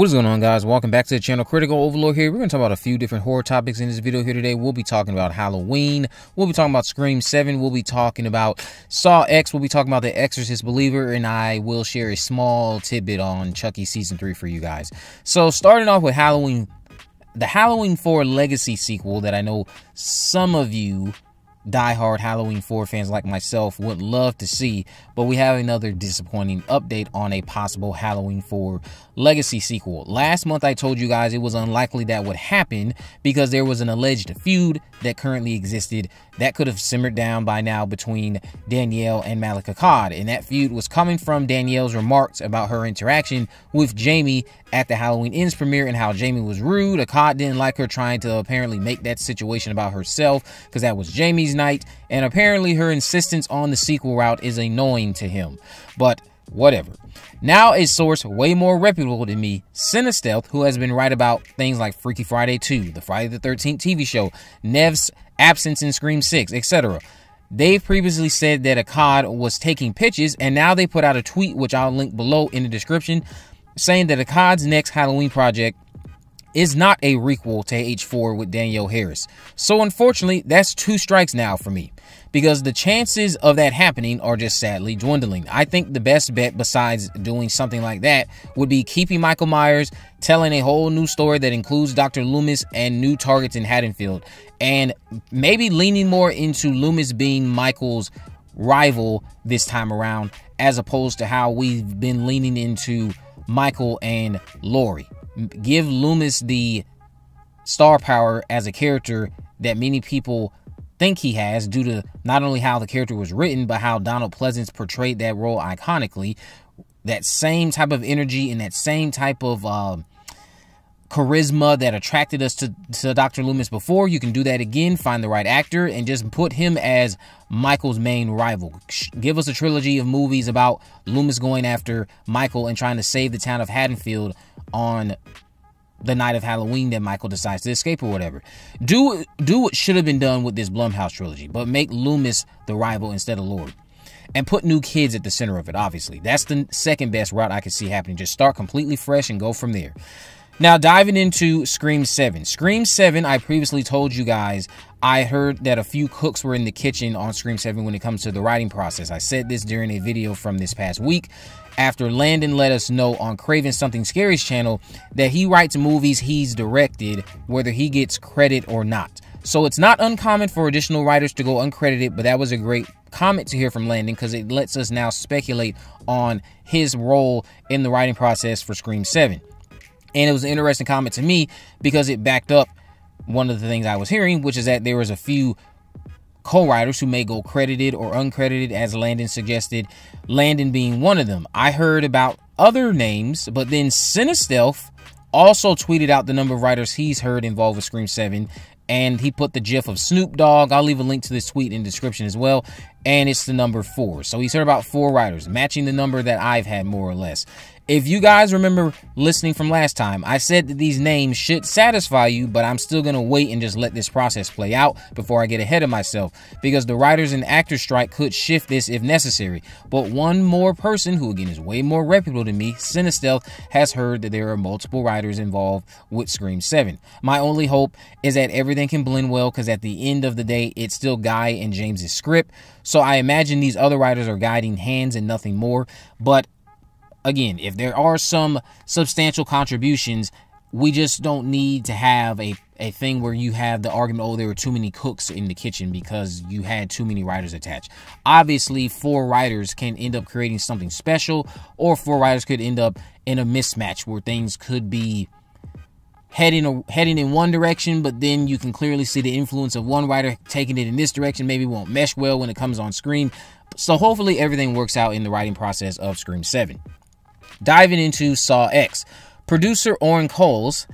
What is going on guys? Welcome back to the channel. Critical Overlord here. We're going to talk about a few different horror topics in this video here today. We'll be talking about Halloween. We'll be talking about Scream 7. We'll be talking about Saw X. We'll be talking about The Exorcist Believer. And I will share a small tidbit on Chucky Season 3 for you guys. So starting off with Halloween, the Halloween 4 Legacy sequel that I know some of you diehard Halloween 4 fans like myself would love to see, but we have another disappointing update on a possible Halloween 4 Legacy sequel. Last month I told you guys it was unlikely that would happen because there was an alleged feud that currently existed that could have simmered down by now between Danielle and Malek Akkad, and that feud was coming from Danielle's remarks about her interaction with Jamie at the Halloween Ends premiere and how Jamie was rude. Akkad didn't like her trying to apparently make that situation about herself because that was Jamie's night, and apparently her insistence on the sequel route is annoying to him. But whatever. Now a source way more reputable than me, Cinestealth, who has been right about things like Freaky Friday 2, the Friday the 13th TV show, Nev's absence in Scream 6, etc. They've previously said that Akkad was taking pitches, and now they put out a tweet, which I'll link below in the description, saying that Akkad's next Halloween project is not a requel to H4 with Danielle Harris. So unfortunately, that's two strikes now for me because the chances of that happening are just sadly dwindling. I think the best bet besides doing something like that would be keeping Michael Myers, telling a whole new story that includes Dr. Loomis and new targets in Haddonfield, and maybe leaning more into Loomis being Michael's rival this time around as opposed to how we've been leaning into Michael and Laurie. Give Loomis the star power as a character that many people think he has due to not only how the character was written, but how Donald Pleasence portrayed that role iconically. That same type of energy and that same type of uh, charisma that attracted us to, to Dr. Loomis before. You can do that again, find the right actor, and just put him as Michael's main rival. Give us a trilogy of movies about Loomis going after Michael and trying to save the town of Haddonfield on the night of Halloween that Michael decides to escape or whatever. Do do what should have been done with this Blumhouse trilogy, but make Loomis the rival instead of Laurie. And put new kids at the center of it, obviously. That's the second best route I can see happening. Just start completely fresh and go from there. Now, diving into Scream 7. Scream 7, I previously told you guys, I heard that a few cooks were in the kitchen on Scream 7 when it comes to the writing process. I said this during a video from this past week after Landon let us know on Craven Something Scary's channel that he writes movies he's directed, whether he gets credit or not. So it's not uncommon for additional writers to go uncredited, but that was a great comment to hear from Landon because it lets us now speculate on his role in the writing process for Scream 7. And it was an interesting comment to me because it backed up one of the things I was hearing, which is that there was a few co-writers who may go credited or uncredited as Landon suggested, Landon being one of them. I heard about other names, but then Cinestealth also tweeted out the number of writers he's heard involved with Scream 7 and he put the gif of Snoop Dogg. I'll leave a link to this tweet in the description as well. And it's the number four. So he's heard about four writers, matching the number that I've had more or less. If you guys remember listening from last time, I said that these names should satisfy you, but I'm still going to wait and just let this process play out before I get ahead of myself because the writers and actors strike could shift this if necessary. But one more person, who again is way more reputable than me, Cinestealth, has heard that there are multiple writers involved with Scream 7. My only hope is that everything can blend well because at the end of the day, it's still Guy and James's script. So I imagine these other writers are guiding hands and nothing more. But again, if there are some substantial contributions, we just don't need to have a, a thing where you have the argument, oh, there were too many cooks in the kitchen because you had too many writers attached. Obviously, four writers can end up creating something special, or four writers could end up in a mismatch where things could be heading heading in one direction, but then you can clearly see the influence of one writer taking it in this direction. Maybe won't mesh well when it comes on screen. So hopefully everything works out in the writing process of Scream 7 diving into Saw X. Producer Oren Koules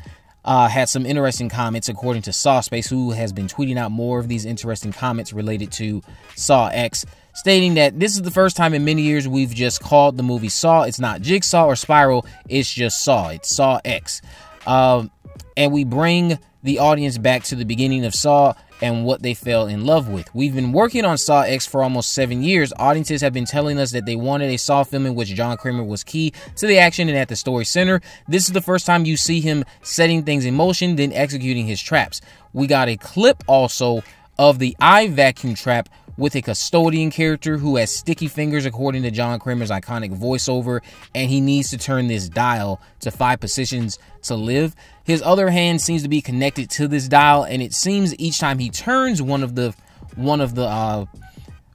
uh, had some interesting comments, according to Saw Space, who has been tweeting out more of these interesting comments related to Saw X, stating that this is the first time in many years we've just called the movie Saw. It's not Jigsaw or Spiral, it's just Saw. It's Saw X. Um, and we bring the audience back to the beginning of Saw and what they fell in love with. We've been working on Saw X for almost seven years. Audiences have been telling us that they wanted a Saw film in which John Kramer was key to the action and at the story center. This is the first time you see him setting things in motion, then executing his traps. We got a clip also of the eye vacuum trap with a custodian character who has sticky fingers, according to John Kramer's iconic voiceover, and he needs to turn this dial to five positions to live. His other hand seems to be connected to this dial, and it seems each time he turns one of the one of the uh,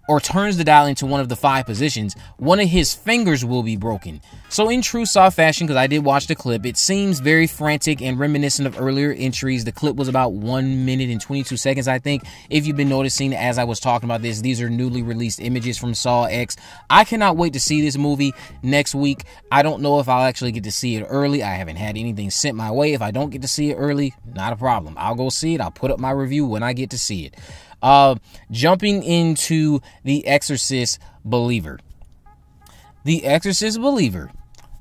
or turns the dial into one of the five positions, one of his fingers will be broken. So, in true Saw fashion, because I did watch the clip, it seems very frantic and reminiscent of earlier entries. The clip was about 1 minute and 22 seconds, I think. If you've been noticing as I was talking about this, these are newly released images from Saw X. I cannot wait to see this movie next week. I don't know if I'll actually get to see it early. I haven't had anything sent my way. If I don't get to see it early, not a problem. I'll go see it. I'll put up my review when I get to see it. Uh, jumping into The Exorcist Believer. The Exorcist Believer,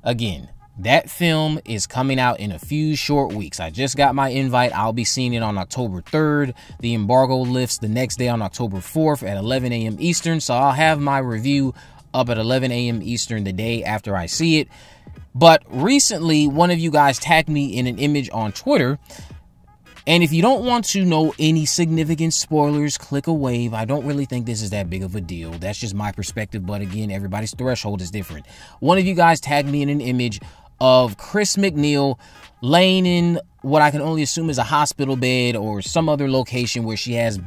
again, that film is coming out in a few short weeks. I just got my invite. I'll be seeing it on October 3rd. The embargo lifts the next day on October 4th at 11 a.m. Eastern. So I'll have my review up at 11 a.m. Eastern the day after I see it. But recently, one of you guys tagged me in an image on Twitter and if you don't want to know any significant spoilers, click a wave. I don't really think this is that big of a deal. That's just my perspective. But again, everybody's threshold is different. One of you guys tagged me in an image of Chris MacNeil laying in what I can only assume is a hospital bed or some other location where she has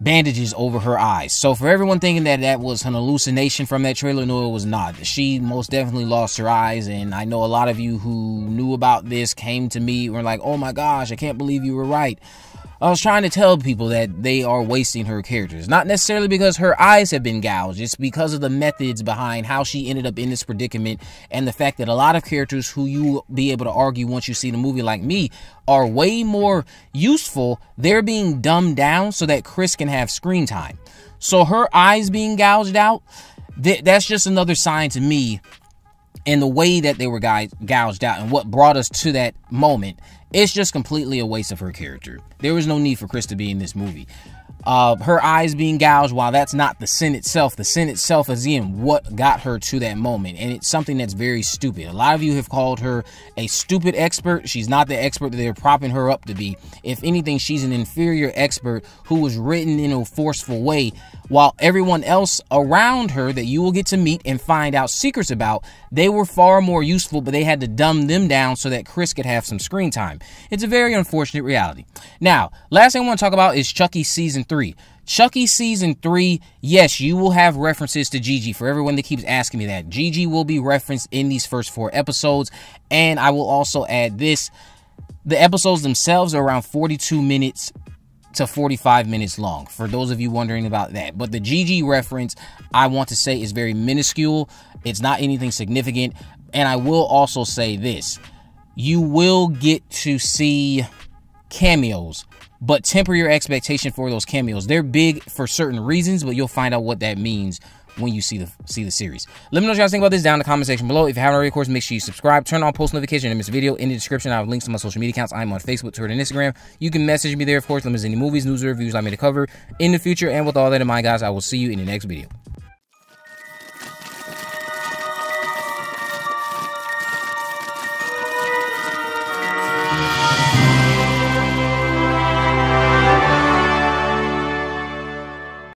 bandages over her eyes. So for everyone thinking that that was an hallucination from that trailer, no, it was not. She most definitely lost her eyes, and I know a lot of you who knew about this came to me and were like, "Oh my gosh, I can't believe you were right." I was trying to tell people that they are wasting her characters. Not necessarily because her eyes have been gouged, it's because of the methods behind how she ended up in this predicament and the fact that a lot of characters who you will be able to argue once you see the movie like me are way more useful. They're being dumbed down so that Chris can have screen time. So her eyes being gouged out, th- that's just another sign to me and the way that they were gouged out and what brought us to that moment it's just completely a waste of her character. There was no need for Chris to be in this movie. Uh, her eyes being gouged, while that's not the sin itself, the sin itself is in what got her to that moment. And it's something that's very stupid. A lot of you have called her a stupid expert. She's not the expert that they're propping her up to be. If anything, she's an inferior expert who was written in a forceful way while everyone else around her that you will get to meet and find out secrets about, they were far more useful, but they had to dumb them down so that Chris could have some screen time. It's a very unfortunate reality. Now, last thing I want to talk about is Chucky season three. Chucky season three, yes, you will have references to GG. For everyone that keeps asking me that, GG will be referenced in these first four episodes, and I will also add this. The episodes themselves are around 42 minutes to 45 minutes long, for those of you wondering about that. But the GG reference, I want to say, is very minuscule. It's not anything significant. And I will also say this you will get to see cameos, but temper your expectation for those cameos. They're big for certain reasons, but you'll find out what that means when you see the see the series. Let me know what you guys think about this down in the comment section below. If you haven't already, of course, make sure you subscribe, turn on post notification, and miss video in the description. I have links to my social media accounts. I'm on Facebook, Twitter, and Instagram. You can message me there, of course. Let me know any movies, news, or reviews I made to cover in the future. And with all that in mind, guys, I will see you in the next video.